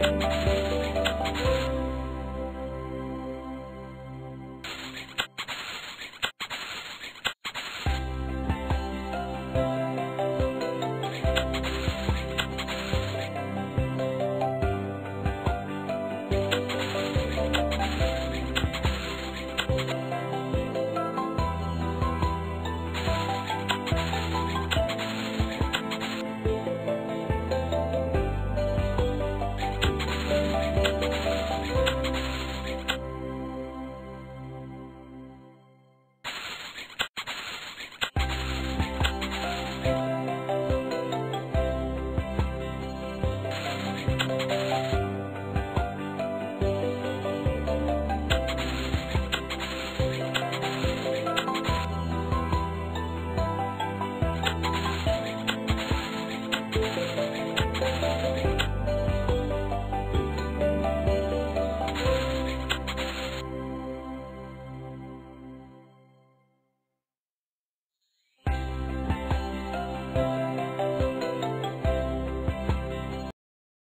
you.